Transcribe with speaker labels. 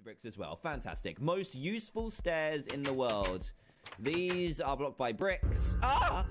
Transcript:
Speaker 1: the bricks as well. Fantastic. Most useful stairs in the world. These are blocked by bricks.
Speaker 2: Ah!